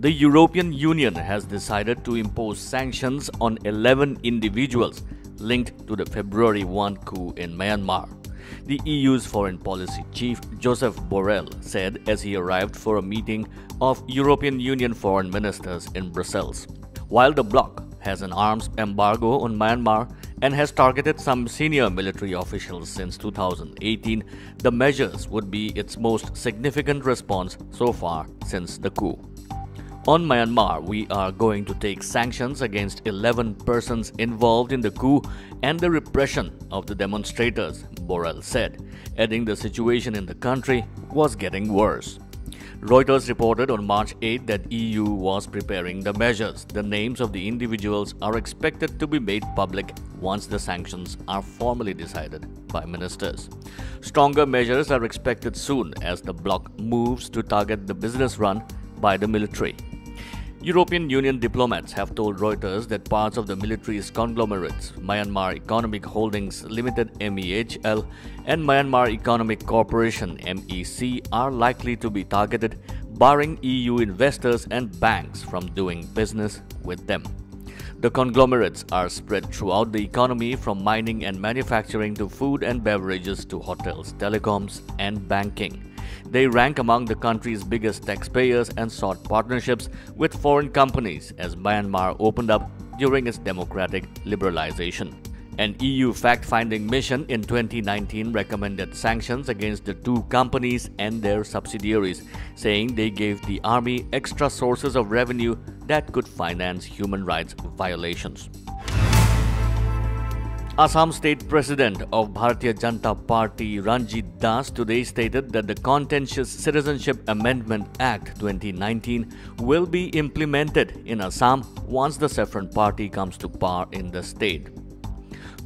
The European Union has decided to impose sanctions on 11 individuals linked to the February 1 coup in Myanmar. The EU's foreign policy chief Joseph Borrell said as he arrived for a meeting of European Union foreign ministers in Brussels. While the bloc has an arms embargo on Myanmar and has targeted some senior military officials since 2018, the measures would be its most significant response so far since the coup. On Myanmar, we are going to take sanctions against 11 persons involved in the coup and the repression of the demonstrators, Borrell said, adding the situation in the country was getting worse. Reuters reported on March 8 that EU was preparing the measures. The names of the individuals are expected to be made public once the sanctions are formally decided by ministers. Stronger measures are expected soon as the bloc moves to target the business run by the military. European Union diplomats have told Reuters that parts of the military's conglomerates, Myanmar Economic Holdings Limited MEHL and Myanmar Economic Corporation MEC, are likely to be targeted, barring EU investors and banks from doing business with them. The conglomerates are spread throughout the economy from mining and manufacturing to food and beverages to hotels, telecoms, and banking. They rank among the country's biggest taxpayers and sought partnerships with foreign companies as Myanmar opened up during its democratic liberalization. An EU fact finding mission in 2019 recommended sanctions against the two companies and their subsidiaries, saying they gave the army extra sources of revenue that could finance human rights violations. Assam State President of Bharatiya Janata Party Ranjit Das today stated that the Contentious Citizenship Amendment Act 2019 will be implemented in Assam once the Saffron Party comes to power in the state.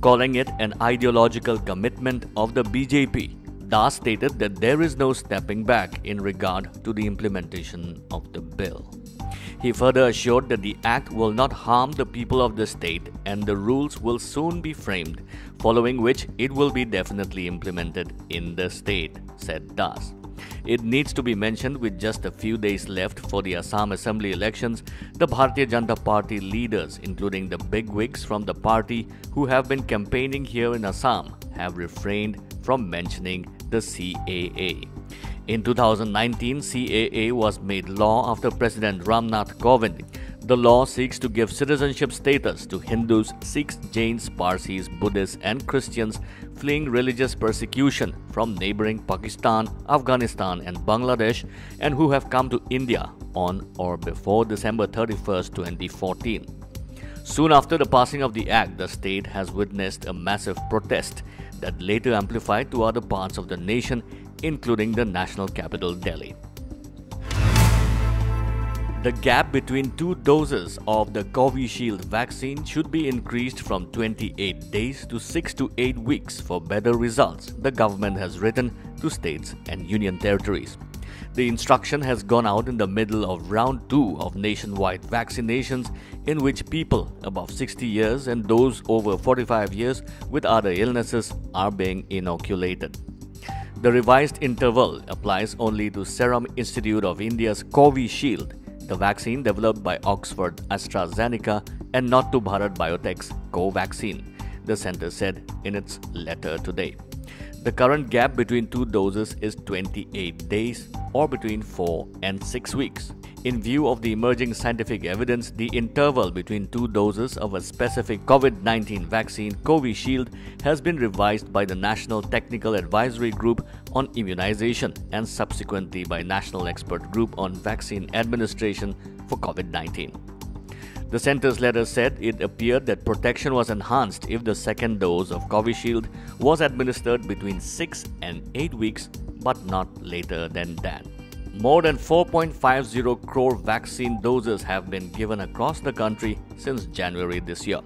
Calling it an ideological commitment of the BJP, Das stated that there is no stepping back in regard to the implementation of the bill. He further assured that the act will not harm the people of the state and the rules will soon be framed, following which it will be definitely implemented in the state, said Das. It needs to be mentioned with just a few days left for the Assam Assembly elections, the Bharatiya Janata Party leaders, including the bigwigs from the party who have been campaigning here in Assam, have refrained from mentioning the CAA. In 2019, CAA was made law after President Ramnath Kovind. The law seeks to give citizenship status to Hindus, Sikhs, Jains, Parsis, Buddhists, and Christians fleeing religious persecution from neighboring Pakistan, Afghanistan, and Bangladesh and who have come to India on or before December 31, 2014. Soon after the passing of the act, the state has witnessed a massive protest that later amplified to other parts of the nation including the national capital Delhi. The gap between two doses of the Covishield vaccine should be increased from 28 days to 6 to 8 weeks for better results, the government has written to states and union territories. The instruction has gone out in the middle of round 2 of nationwide vaccinations in which people above 60 years and those over 45 years with other illnesses are being inoculated. The revised interval applies only to Serum Institute of India's Covishield, the vaccine developed by Oxford AstraZeneca, and not to Bharat Biotech's Covaxin, the center said in its letter today. The current gap between two doses is 28 days or between 4 and 6 weeks. In view of the emerging scientific evidence, the interval between two doses of a specific COVID 19 vaccine, Covishield, has been revised by the National Technical Advisory Group on Immunization and subsequently by National Expert Group on Vaccine Administration for COVID 19. The center's letter said it appeared that protection was enhanced if the second dose of Covishield was administered between 6 and 8 weeks, but not later than that. More than 4.50 crore vaccine doses have been given across the country since January this year.